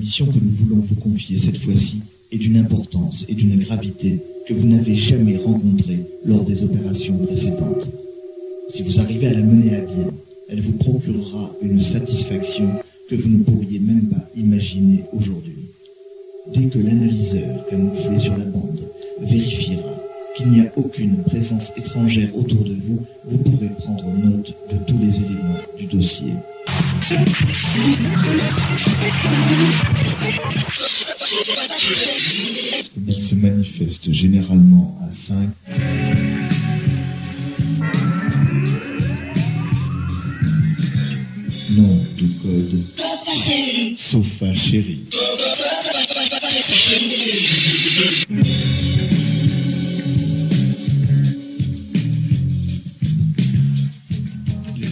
mission que nous voulons vous confier cette fois-ci est d'une importance et d'une gravité que vous n'avez jamais rencontrée lors des opérations précédentes. Si vous arrivez à la mener à bien, elle vous procurera une satisfaction que vous ne pourriez même pas imaginer aujourd'hui. Dès que l'analyseur camouflé sur la bande vérifiera qu'il n'y a aucune présence étrangère autour de vous, vous pourrez prendre note de tous les éléments du dossier. Il se manifeste généralement à 5. Nom de code. Sofa chéri.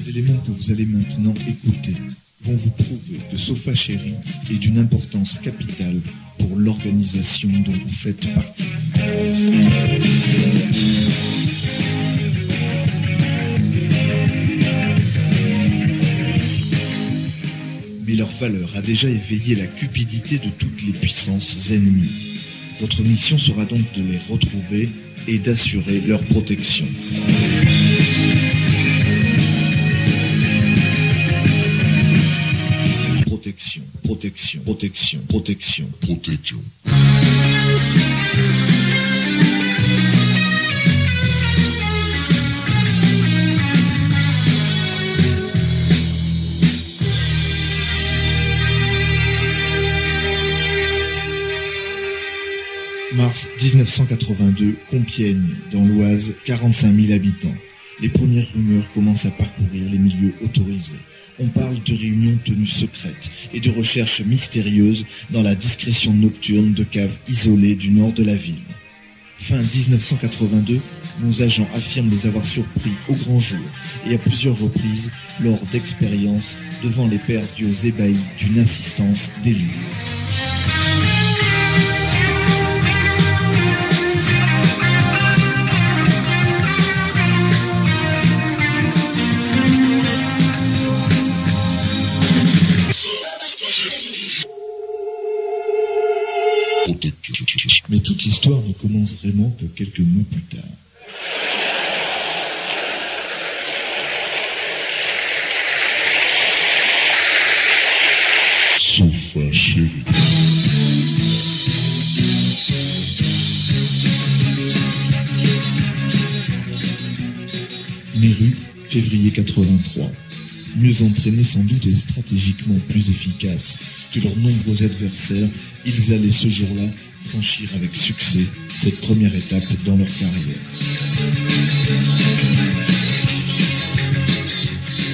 Les éléments que vous allez maintenant écouter vont vous prouver que Sofa Chéri est d'une importance capitale pour l'organisation dont vous faites partie. Mais leur valeur a déjà éveillé la cupidité de toutes les puissances ennemies. Votre mission sera donc de les retrouver et d'assurer leur. Protection, protection, protection, protection, protection. Mars 1982, Compiègne, dans l'Oise, 45 000 habitants. Les premières rumeurs commencent à parcourir les milieux autorisés. On parle de réunions tenues secrètes et de recherches mystérieuses dans la discrétion nocturne de caves isolées du nord de la ville. Fin 1982, nos agents affirment les avoir surpris au grand jour et à plusieurs reprises lors d'expériences devant les pères dieux ébahis d'une assistance d'élus. Mais toute l'histoire ne commence vraiment que quelques mois plus tard. Sofa. Méru, février 83. Mieux entraînés sans doute et stratégiquement plus efficaces que leurs nombreux adversaires, ils allaient ce jour-là franchir avec succès cette première étape dans leur carrière.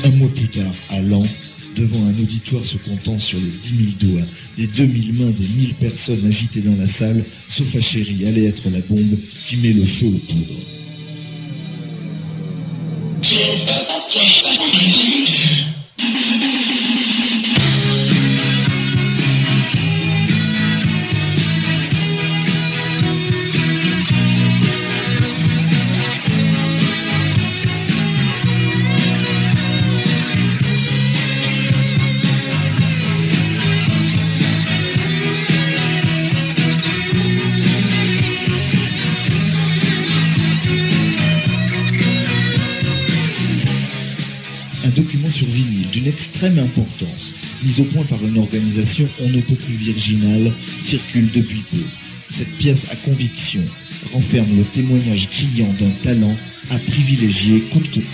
Un mois plus tard, à Lens, devant un auditoire se comptant sur les 10 000 doigts, des 2000 mains, des 1000 personnes agitées dans la salle, Sofa Chéri allait être la bombe qui met le feu aux poudres. D'une extrême importance, mis au point par une organisation on ne peut plus virginale, circule depuis peu. Cette pièce à conviction renferme le témoignage criant d'un talent à privilégier coûte que coûte.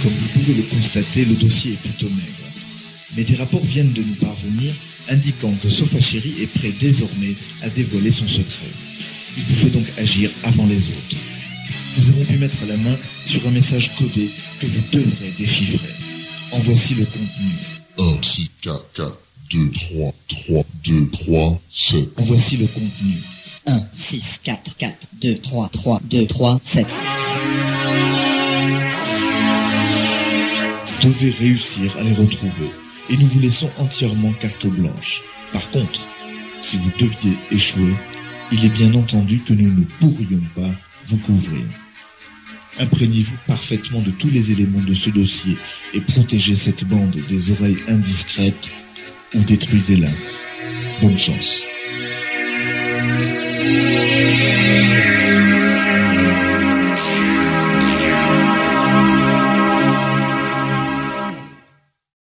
Comme vous pouvez le constater, le dossier est plutôt maigre. Mais des rapports viennent de nous parvenir indiquant que Sofa Chéri est prêt désormais à dévoiler son secret. Il vous faut donc agir avant les autres. Nous avons pu mettre la main sur un message codé que vous devrez déchiffrer. En voici le contenu. 1, 6, 4, 4, 2, 3, 3, 2, 3, 7. En voici le contenu. 1, 6, 4, 4, 2, 3, 3, 2, 3, 7. Vous devez réussir à les retrouver et nous vous laissons entièrement carte blanche. Par contre, si vous deviez échouer, il est bien entendu que nous ne pourrions pas vous couvrir. Imprégnez-vous parfaitement de tous les éléments de ce dossier et protégez cette bande des oreilles indiscrètes ou détruisez-la. Bonne chance.